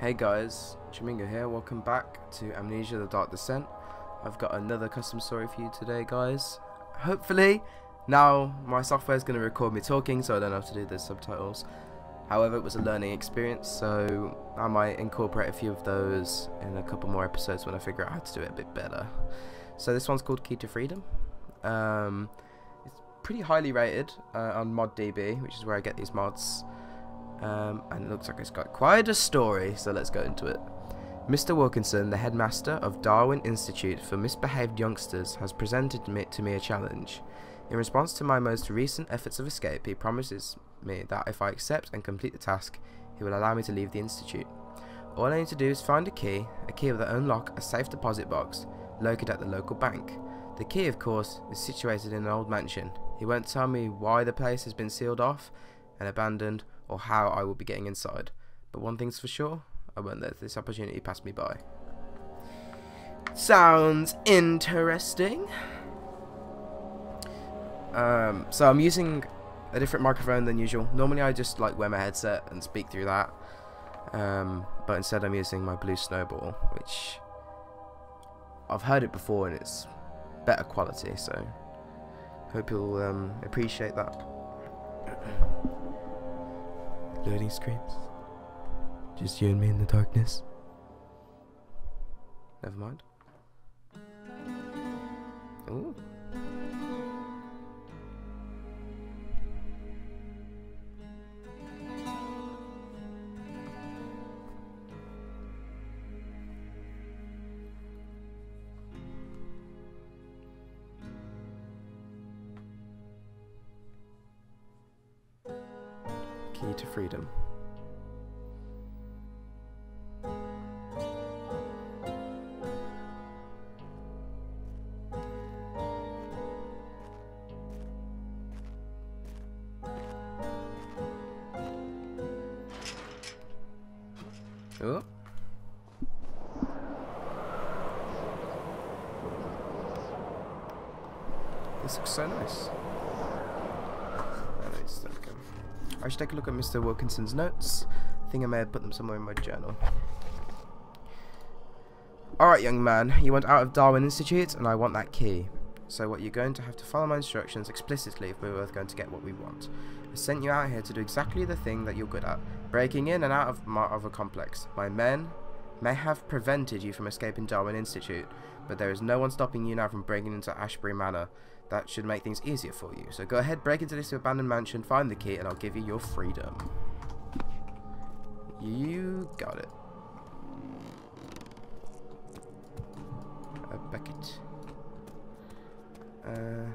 Hey guys, Jamingo here, welcome back to Amnesia The Dark Descent. I've got another custom story for you today guys. Hopefully, now my software is going to record me talking so I don't have to do the subtitles. However, it was a learning experience so I might incorporate a few of those in a couple more episodes when I figure out how to do it a bit better. So this one's called Key to Freedom. Um, it's pretty highly rated uh, on ModDB, which is where I get these mods. Um, and it looks like it's got quite a story, so let's go into it. Mr. Wilkinson, the headmaster of Darwin Institute for Misbehaved Youngsters, has presented me, to me a challenge. In response to my most recent efforts of escape, he promises me that if I accept and complete the task, he will allow me to leave the institute. All I need to do is find a key, a key that will unlock a safe deposit box located at the local bank. The key, of course, is situated in an old mansion. He won't tell me why the place has been sealed off and abandoned or how I will be getting inside. But one thing's for sure, I won't let this opportunity pass me by. Sounds interesting. Um, so I'm using a different microphone than usual. Normally I just like wear my headset and speak through that. Um, but instead I'm using my Blue Snowball, which I've heard it before and it's better quality, so hope you'll um, appreciate that. Loading screens. Just you and me in the darkness. Never mind. Ooh. Freedom. I should take a look at Mr. Wilkinson's notes. I think I may have put them somewhere in my journal. Alright, young man, you want out of Darwin Institute, and I want that key. So what you're going to have to follow my instructions explicitly if we're both going to get what we want. I sent you out here to do exactly the thing that you're good at, breaking in and out of, of a complex. My men may have prevented you from escaping Darwin Institute, but there is no one stopping you now from breaking into Ashbury Manor. That should make things easier for you. So go ahead, break into this abandoned mansion, find the key, and I'll give you your freedom. You got it. A bucket. Uh.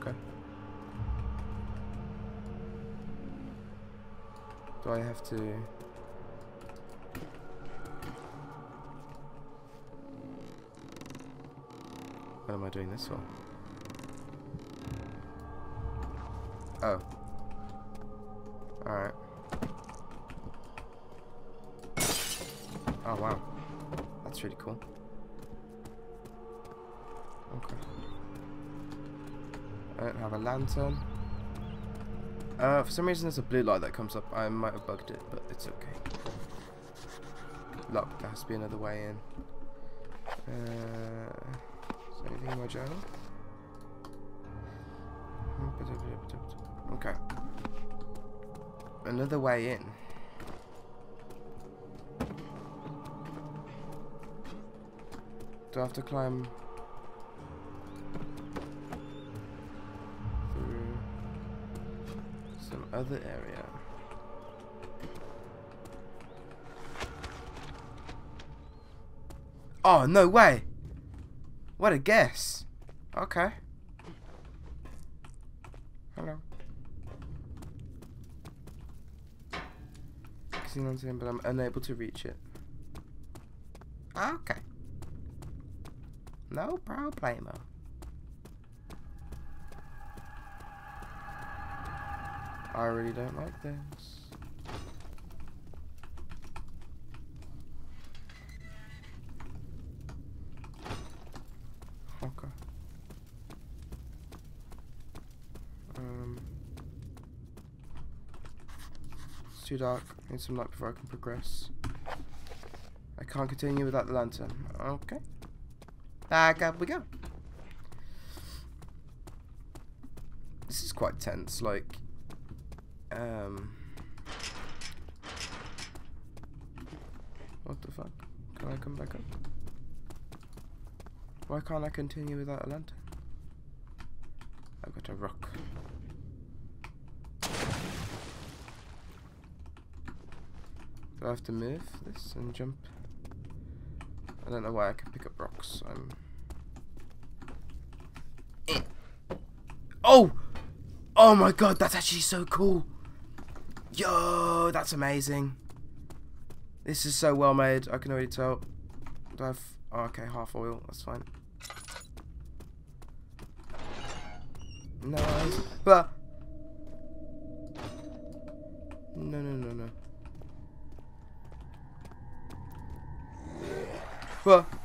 Okay. Do I have to... What am I doing this for? Oh. Alright. Oh wow. That's really cool. Okay. I don't have a lantern. Uh, for some reason there's a blue light that comes up. I might have bugged it, but it's okay. Locked. There has to be another way in. Uh, is there anything in my journal? Okay. Another way in. Do I have to climb through some other area? Oh, no way! What a guess. Okay. Hello. Casino but I'm unable to reach it. Okay. No problemo. I really don't like this. Too dark. Need some light before I can progress. I can't continue without the lantern. Okay. Back up we go. This is quite tense, like... Um... What the fuck? Can I come back up? Why can't I continue without a lantern? I've got a rock. I have to move this and jump? I don't know why I can pick up rocks. I'm. Oh! Oh my god, that's actually so cool! Yo, that's amazing. This is so well made, I can already tell. Do I have... Oh, okay, half oil, that's fine. Nice. No, no, no, no. What?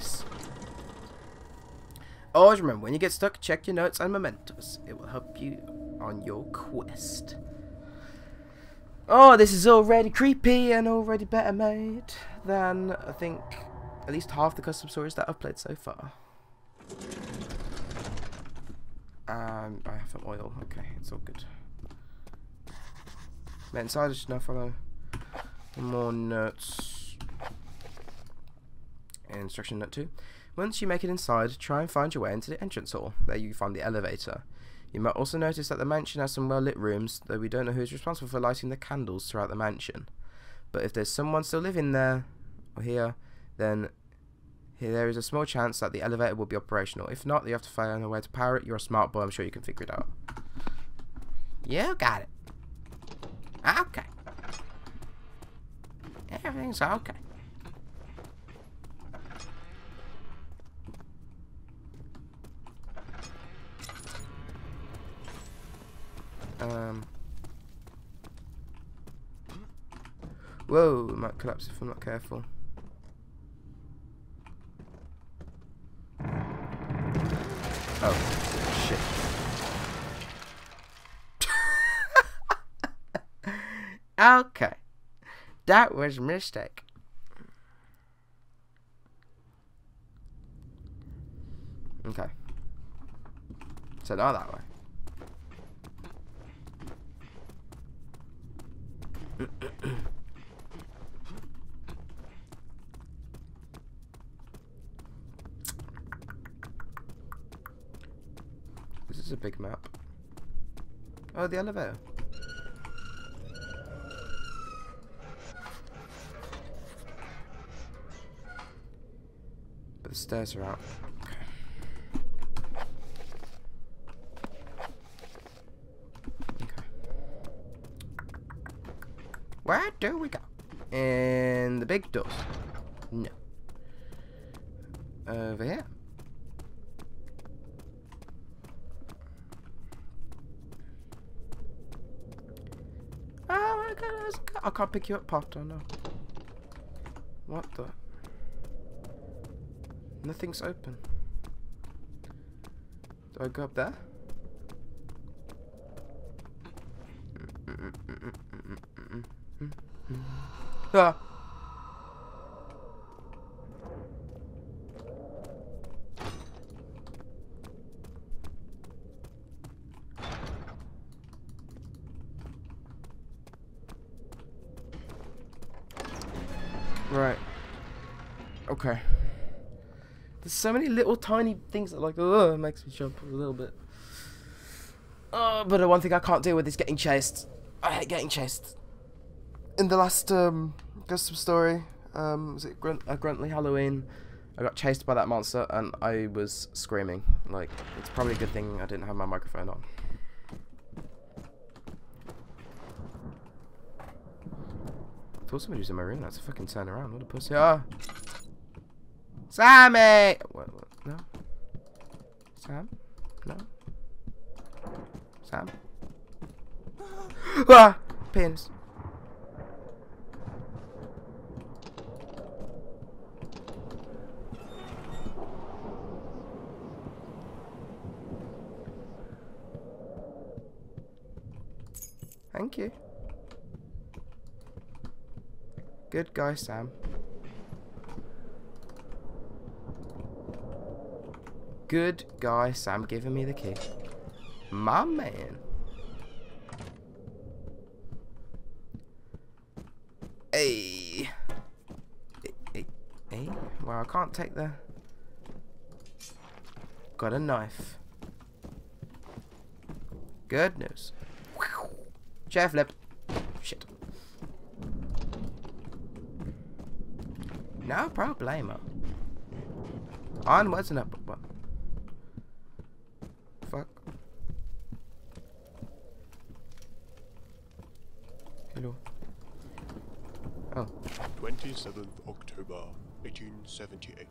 Nice. Always remember, when you get stuck, check your notes and mementos. It will help you on your quest. Oh, this is already creepy and already better made than, I think, at least half the custom stories that I've played so far. Um, I have some oil. Okay, it's all good. Met inside, I should now more notes. Instruction note 2. Once you make it inside, try and find your way into the entrance hall. There you find the elevator. You might also notice that the mansion has some well lit rooms, though we don't know who's responsible for lighting the candles throughout the mansion. But if there's someone still living there, or here, then here there is a small chance that the elevator will be operational. If not, you have to find a way to power it. You're a smart boy, I'm sure you can figure it out. You got it. Okay. Everything's okay. Um. Whoa, might collapse if I'm not careful. Oh, shit. okay. That was a mistake. Okay. So now that way. This is a big map. Oh, the elevator. But the stairs are out. Okay. Where do we go? In the big doors. No. Over here. Oh my god, I can't pick you up, Potter, no. What the? Nothing's open. Do I go up there? Ah! Right. Okay. There's so many little tiny things that like, it makes me jump a little bit. Oh, but the one thing I can't deal with is getting chased. I hate getting chased. In the last um, custom story, um, was it Grunt, uh, Halloween? I got chased by that monster and I was screaming. Like, it's probably a good thing I didn't have my microphone on. I thought somebody was in my room. That's a fucking turn around. What a pussy. Ah! Sammy! What, what? No? Sam? No? Sam? ah! Penis. Thank you. Good guy, Sam. Good guy, Sam, giving me the key. My man. Hey. Hey, hey. Well, I can't take the... Got a knife. Good news. Chair flip. Shit. No problemo. Onwards and up. Fuck. Hello. Oh. 27th October, 1878.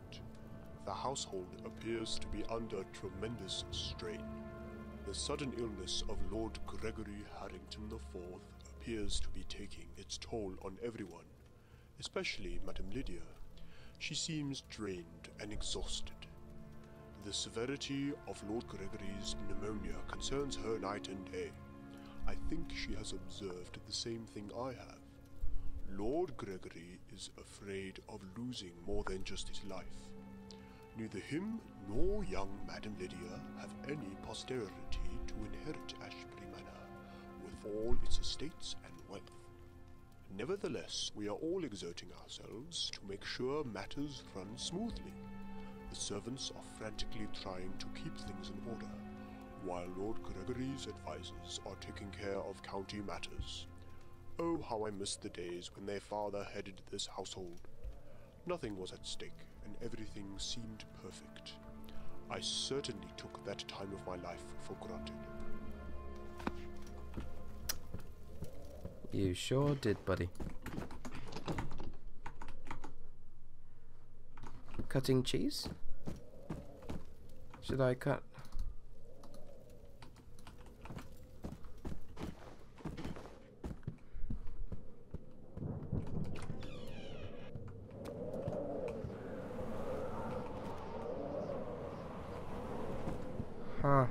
The household appears to be under tremendous strain. The sudden illness of Lord Gregory Harrington IV appears to be taking its toll on everyone, especially Madame Lydia. She seems drained and exhausted. The severity of Lord Gregory's pneumonia concerns her night and day. I think she has observed the same thing I have. Lord Gregory is afraid of losing more than just his life. Neither him nor young Madame Lydia have any posterity to inherit Ashbury Manor, with all its estates and wealth. Nevertheless, we are all exerting ourselves to make sure matters run smoothly. The servants are frantically trying to keep things in order, while Lord Gregory's advisers are taking care of county matters. Oh, how I miss the days when their father headed this household. Nothing was at stake, and everything seemed perfect. I certainly took that time of my life for granted. You sure did, buddy. Cutting cheese? Should I cut? Huh.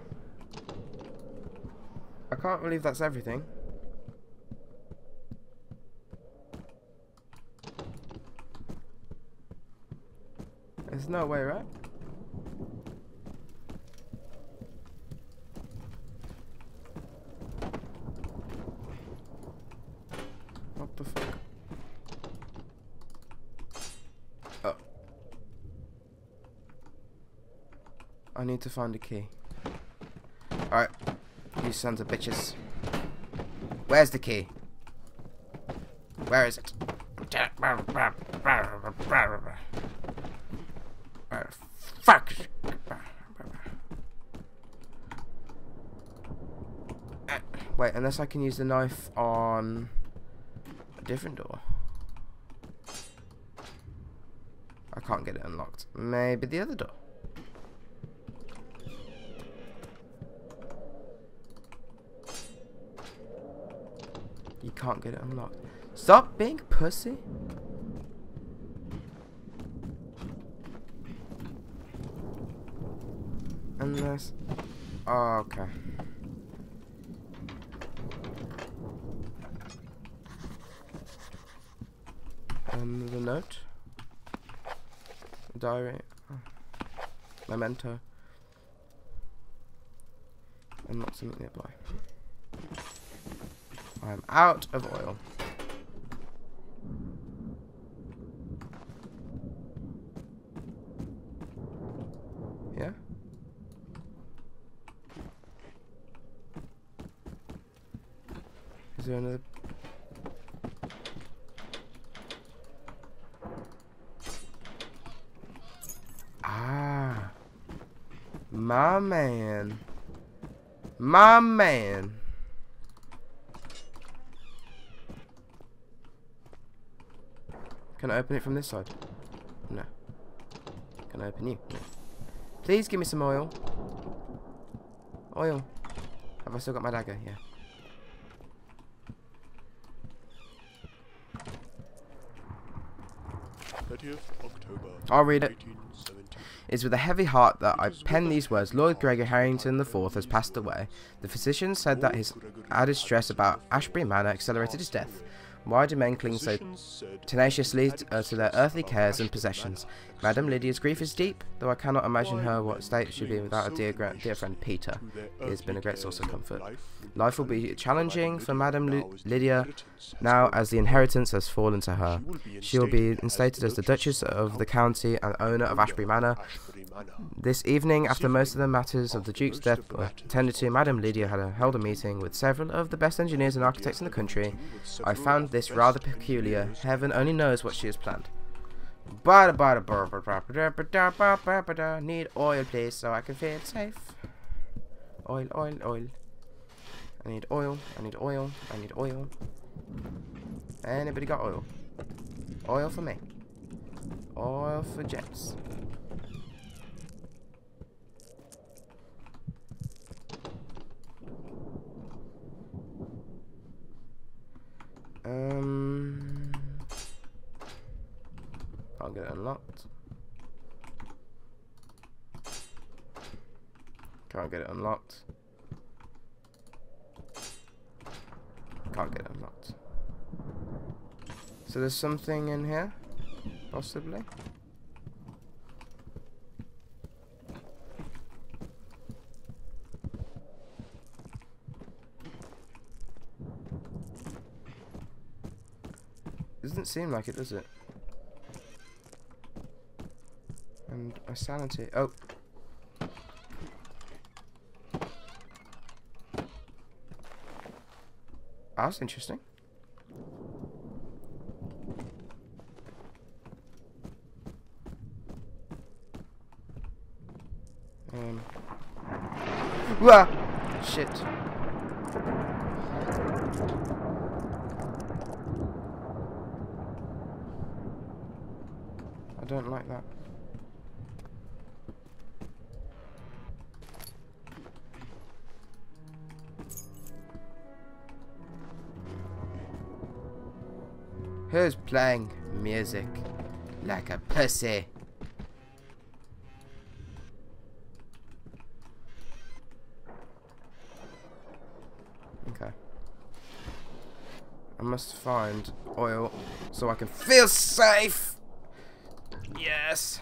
I can't believe that's everything. There's no way, right? What the fuck? Oh. I need to find a key. Alright. You sons of bitches. Where's the key? Where is it? Fuck Wait, unless I can use the knife on a different door. I can't get it unlocked. Maybe the other door. Can't get it unlocked. Stop being pussy. Unless... Oh, okay. Um, Another note. Diary. Memento. And not something nearby. I'm out of oil. Yeah? Is there another... Ah. My man. My man. Can I open it from this side? No. Can I open you? No. Please give me some oil. Oil. Have I still got my dagger? Yeah. October. I'll read it. It is with a heavy heart that I pen these words. Lord Gregor Harrington IV has passed away. The physician said that his added stress about Ashbury Manor accelerated his death. Why do men cling so tenaciously uh, to their earthly cares and possessions? Madame Lydia's grief is deep, though I cannot imagine her what state she'd be in without a dear, dear friend Peter. He has been a great source of comfort. Life will be challenging for Madame Lu Lydia now as the inheritance has fallen to her. She will be instated as the Duchess of the county and owner of Ashbury Manor. This evening, after most of the matters of the Duke's death were attended to, Madame Lydia had held a meeting with several of the best engineers and architects in the country. I found this rather peculiar. Heaven only knows what she has planned. Need oil, please, so I can feel safe. Oil, oil, oil. I need oil. I need oil. I need oil. Anybody got oil? Oil for me. Oil for James. Um, I'll get it unlocked. Can't get it unlocked. Can't get it unlocked. So there's something in here, possibly. Doesn't seem like it, does it? And my sanity. Oh. That's interesting. Um. Wah! Shit. I don't like that. Who's playing music like a pussy? Okay. I must find oil so I can feel safe. Yes.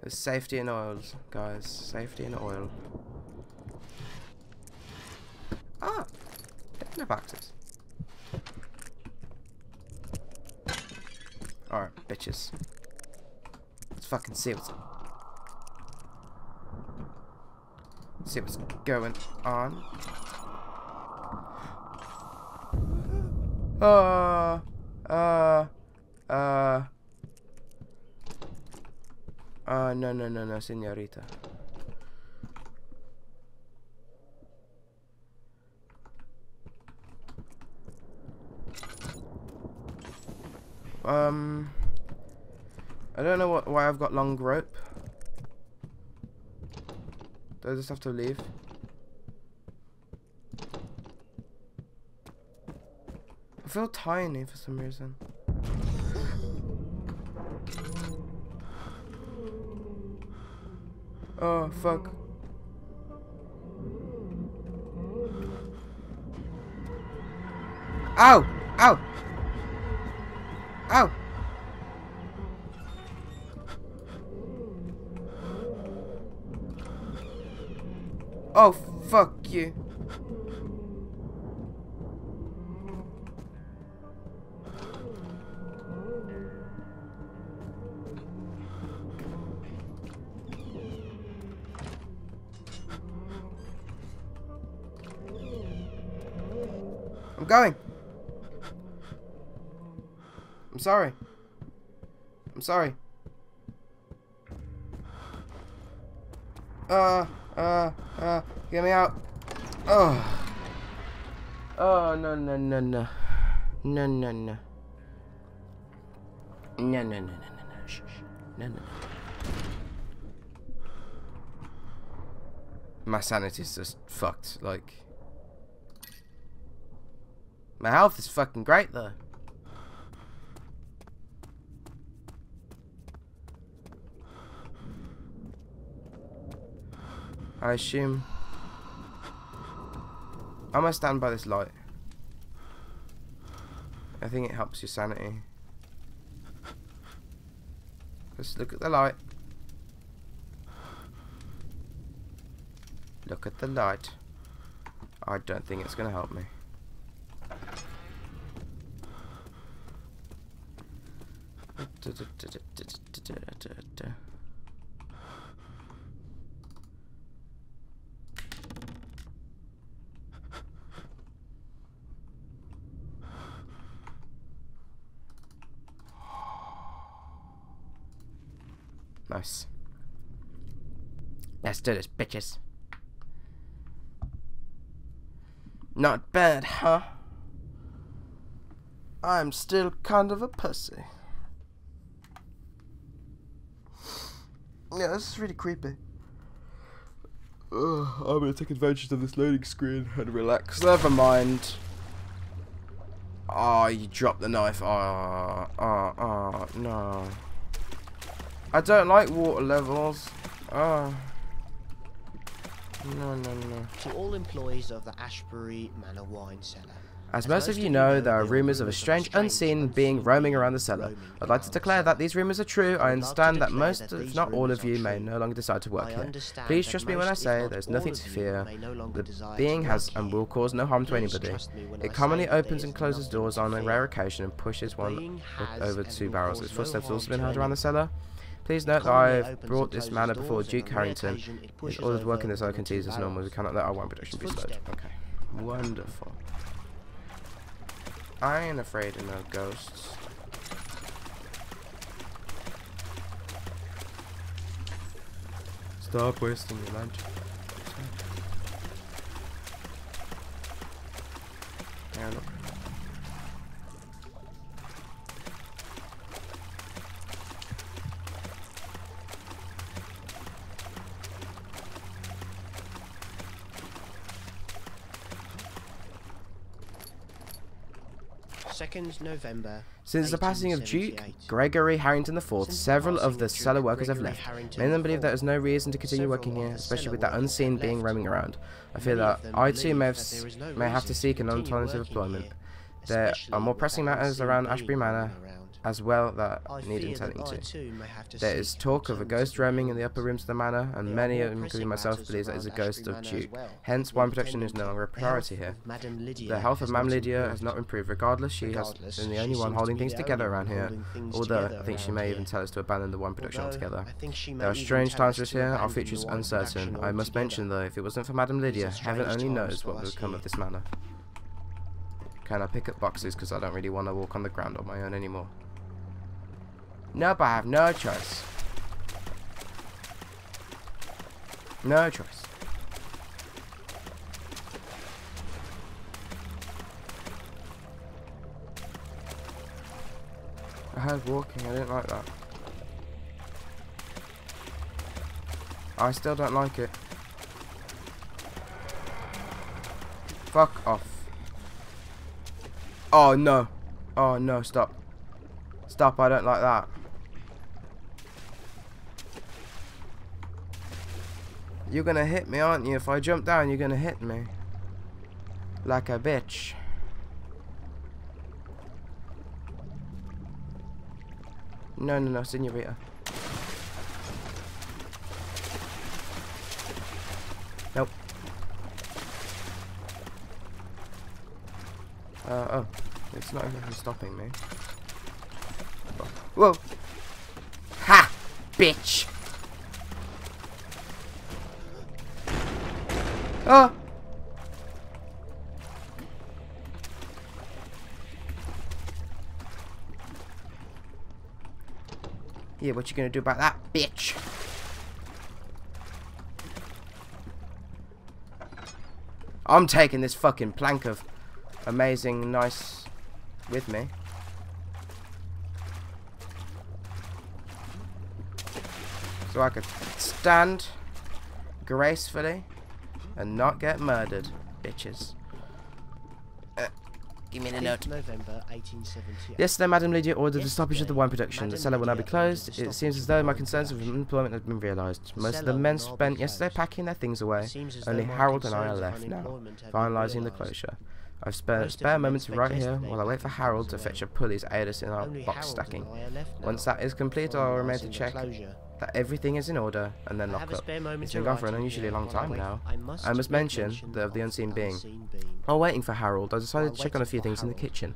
There's safety in oils, guys. Safety in oil. Ah, boxes. Alright, bitches. Let's fucking see what's see what's going on. Uh, uh, uh. Uh, no, no, no, no, senorita. Um, I don't know what why I've got long rope. Do I just have to leave? I feel tiny for some reason. Oh, fuck. Ow! Ow! Ow! Oh, fuck you. I'm going. I'm sorry. I'm sorry. Uh, uh, uh, get me out. Oh. Oh, no, no, no, no. No, no, no. No, no, no, no, no, no. Shh, shh. No, no, no. My sanity's just fucked, like... My health is fucking great, though. I assume... I'm gonna stand by this light. I think it helps your sanity. Just look at the light. Look at the light. I don't think it's gonna help me. Nice. Let's do this, bitches. Not bad, huh? I'm still kind of a pussy. Yeah, this is really creepy. Ugh, I'm gonna take advantage of this loading screen and relax. Never mind. Ah, oh, you dropped the knife. Ah, ah, ah, no. I don't like water levels. Ah. No, no, no. To all employees of the Ashbury Manor Wine Cellar. As most of you know, there are rumours of a strange unseen being roaming around the cellar. I'd like to declare that these rumours are true. I understand that most, if not all of you, may no longer decide to work here. Please trust me when I say there's nothing to fear. The being has and will cause no harm to anybody. It commonly opens and closes doors on a rare occasion and pushes one over two barrels. Its footsteps have also been heard around the cellar. Please note that I have brought this manor before Duke Harrington. In order to work in this I can tease as normal. We cannot let our wine production be slowed. Okay. Wonderful. I ain't afraid of no ghosts. Stop wasting your lunch. 2nd November. Since the passing of Duke Gregory Harrington IV, several of the cellar workers have left. Many of them believe there is no reason to continue working here, especially with that unseen being roaming around. I fear that I too may have, may have to seek an alternative employment. There are more pressing matters around Ashbury Manor, as well that I need attending to. There is talk of a ghost roaming in the upper rooms of the manor, and many, including myself, believe that it is a ghost of Duke. Hence, wine protection is no longer a priority here. The health of Mam Lydia has not improved. Regardless, she has been the only one holding things together around here. Although, I think she may even tell us to abandon the wine production altogether. There are strange times us here. Our future is uncertain. I must mention, though, if it wasn't for Madame Lydia, heaven only knows what would become of this manor. Can I pick up boxes because I don't really want to walk on the ground on my own anymore. Nope, I have no choice. No choice. I heard walking, I didn't like that. I still don't like it. Fuck off. Oh no. Oh no, stop. Stop, I don't like that. You're gonna hit me, aren't you? If I jump down, you're gonna hit me. Like a bitch. No, no, no, senorita. Nope. Uh, oh. It's not even stopping me. Whoa! Ha! Bitch! Ah! Yeah, what you gonna do about that, bitch? I'm taking this fucking plank of amazing, nice with me. So I could stand gracefully and not get murdered, bitches. Uh, give me the note. November 1878. Yesterday, Madam Lydia ordered the stoppage of the wine production. The cellar will now be closed. It seems as though my concerns of production. employment have been realised. Most of the men spent yesterday closed. packing their things away. It seems as Only Harold and I are left now, unemployment have been finalising the closure. I've spare, spare moments spent right here while I wait for Harold to fetch a pulley to aid us in our Only box Harold stacking. and I are left now, Once that is complete, I'll remain to check closure. That everything is in order and then I lock up. It's been gone for an unusually long I time now. I must, I must mention that of the unseen being. unseen being. While waiting for Harold, I decided While to check on a few things in the kitchen.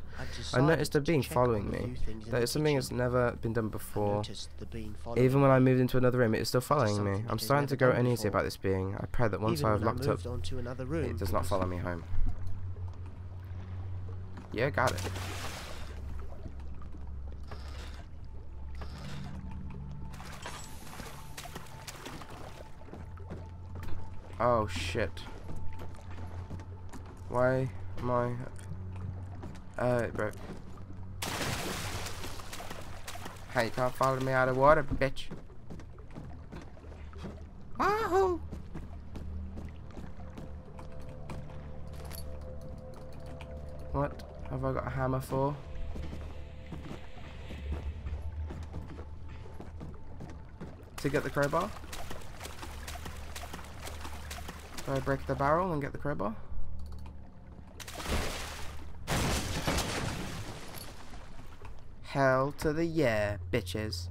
I noticed a being following me. That is things in That the is something that's never been done before. noticed the being following Even when I moved into another room, it is still following me. I'm starting to go uneasy about this being. I pray that once I've locked up, moved on to another room, it does not follow me home. Yeah, got it. Oh shit. Why am I... Uh, bro. Hey, you can't follow me out of water, bitch. Wahoo! What have I got a hammer for? To get the crowbar? Do I break the barrel and get the crowbar? Hell to the yeah, bitches.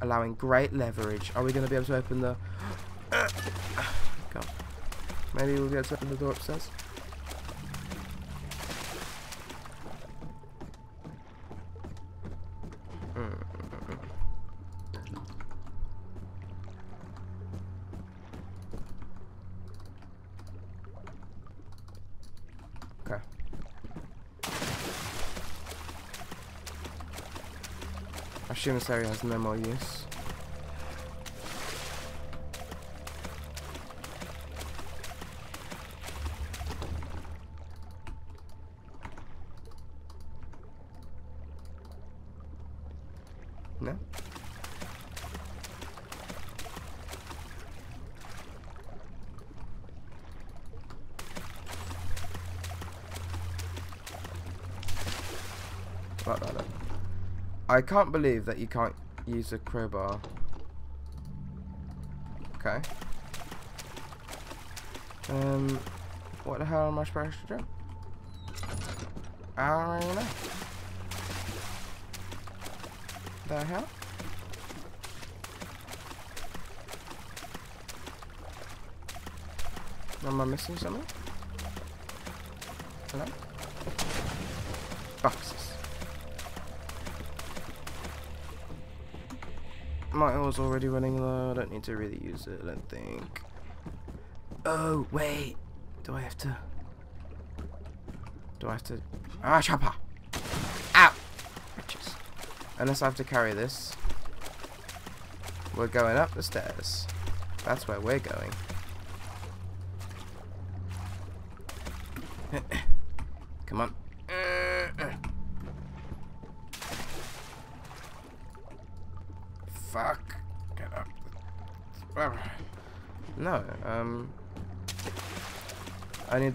Allowing great leverage. Are we going to be able to open the... God. Maybe we'll be able to open the door upstairs. This area has no more use. I can't believe that you can't use a crowbar. Okay. Um, what the hell am I supposed to do? I don't really know. The hell? Am I missing something? Hello? Boxes. My oil's already running low. I don't need to really use it, I don't think. Oh, wait. Do I have to... Do I have to... Ah, chopper! Ow! Bitches. Unless I have to carry this. We're going up the stairs. That's where we're going.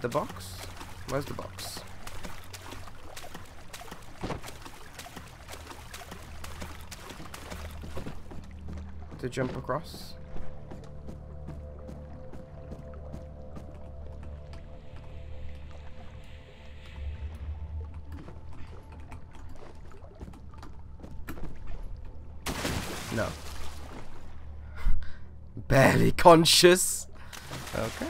the box? Where's the box? To jump across? No. Barely conscious. Okay.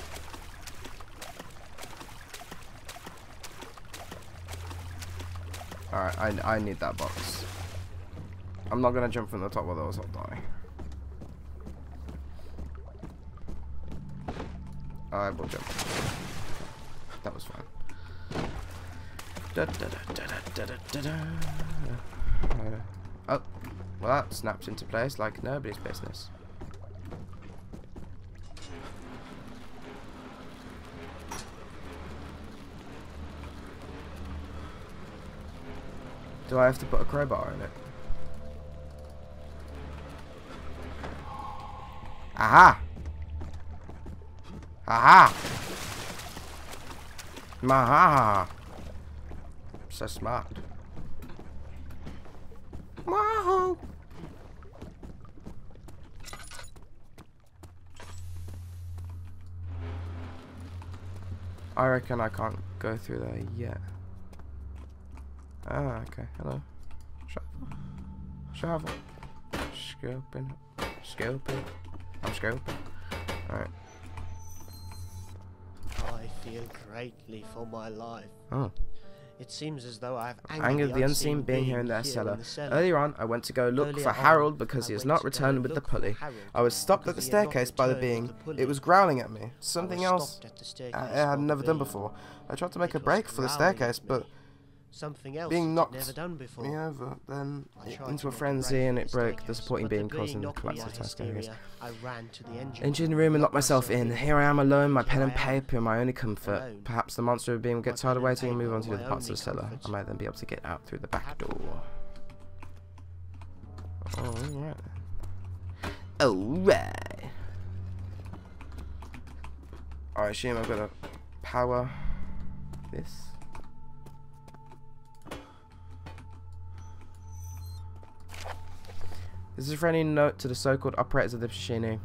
I, I need that box. I'm not gonna jump from the top of those, I'll die. I will jump. That was fine. Da, da, da. Uh, oh, well that snaps into place like nobody's business. Do I have to put a crowbar in it? Aha! Aha! Maha! So smart. Wahoo! I reckon I can't go through there yet. Ah, okay. Hello. Shovel. Shovel. Scoping. Scoping. I'm scoping. Alright. I fear greatly for my life. Oh. It seems as though I've angered, Angered the unseen being here in their cellar. Earlier on, I went to go look Earlier for Harold because I he has not returned with the pulley. I was stopped at the because he had not staircase by the being. the. It was growling at me. Something else the I I had never done before. I tried to make It a break for the staircase, me. but Something else being knocked never done before. me over, then it- into a frenzy and it broke the supporting beam causing the collapse of the staircase. I ran to the engine, Engine room and locked myself in. Here I am alone, my pen and paper, my only comfort. Perhaps the monster of being will get tired of waiting and move on to the other parts of the cellar. I might then be able to get out through the back door. Alright. Alright. I assume I've got to power this. This is a friendly note to the so-called operators of the machinery.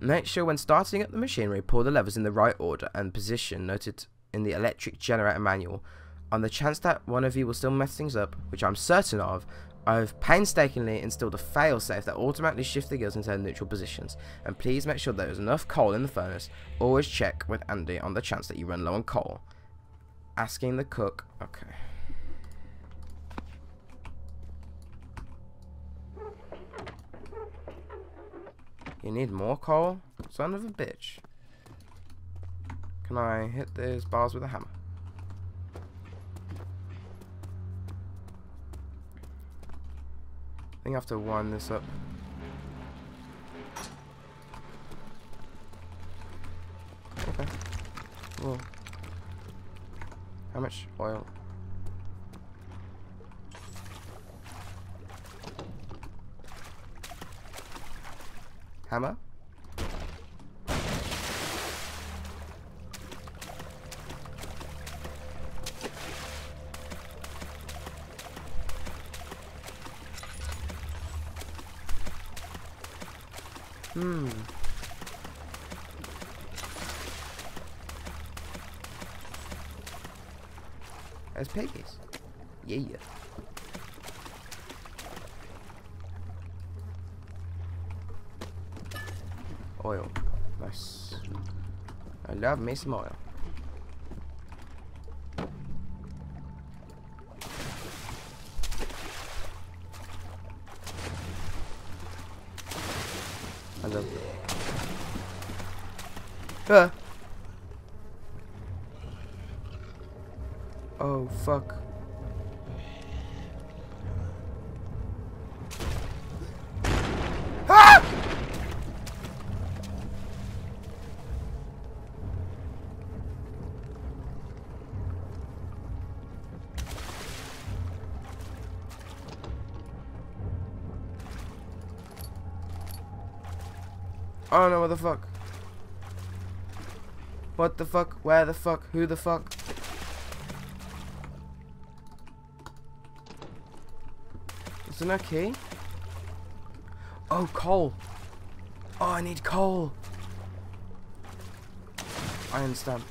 Make sure when starting up the machinery, pull the levers in the right order and position noted in the electric generator manual. On the chance that one of you will still mess things up, which I'm certain of, I've painstakingly installed a failsafe that automatically shifts the gears into their neutral positions. And please make sure there is enough coal in the furnace. Always check with Andy on the chance that you run low on coal. Asking the cook. Okay. You need more coal? Son of a bitch. Can I hit these bars with a hammer? I think I have to wind this up. Okay. Well. How much oil? Hammer? Hmm. There's piggies. Yeah. Oil. Nice. I love me some oil. I love it. Ah. Oh fuck. The fuck? What the fuck? Where the fuck? Who the fuck? Is there no key? Oh, coal. Oh, I need coal. I understand.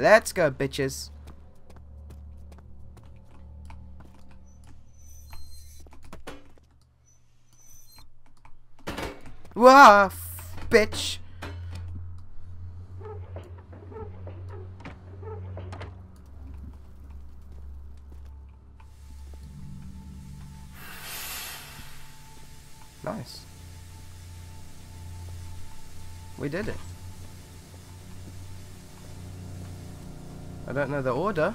Let's go, bitches. Wah, bitch. Nice. We did it. I don't know the order.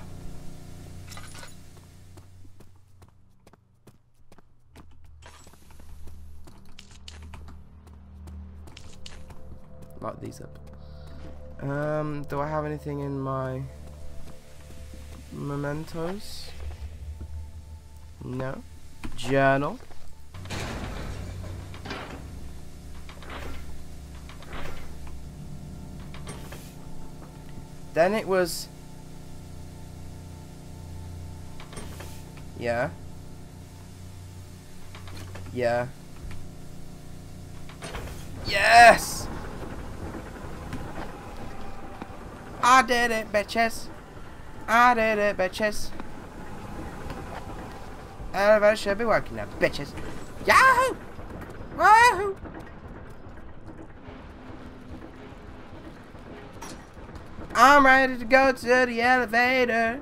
Light these up. Um, do I have anything in my mementos? No. Journal. Then it was Yeah. Yeah. Yes! I did it, bitches. I did it, bitches. Everybody should be working now, bitches. Yahoo! Wahoo! I'm ready to go to the elevator.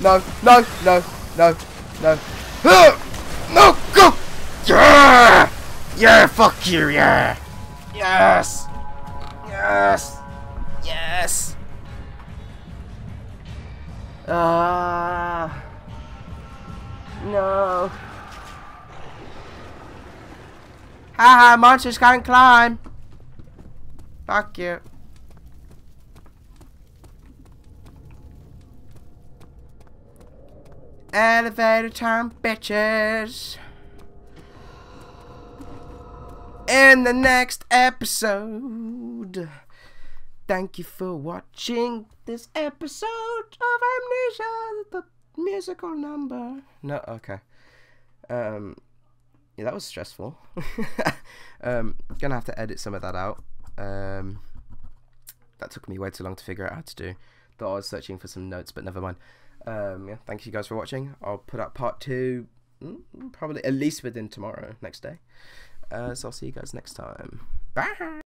no. No, no, no, no, no. Go! Yeah! Yeah, fuck you, yeah! Yes! Yes! Yes! Ah. Uh, no. Haha, monsters can't climb. Fuck you. Elevator time, bitches. In the next episode. Thank you for watching this episode of Amnesia, the musical number. No, okay. Um, yeah, that was stressful. um, gonna have to edit some of that out. Um, that took me way too long to figure out how to do. Thought I was searching for some notes, but never mind um, yeah, thank you guys for watching. I'll put up part two mm, probably at least within tomorrow, next day. Uh, so I'll see you guys next time. Bye.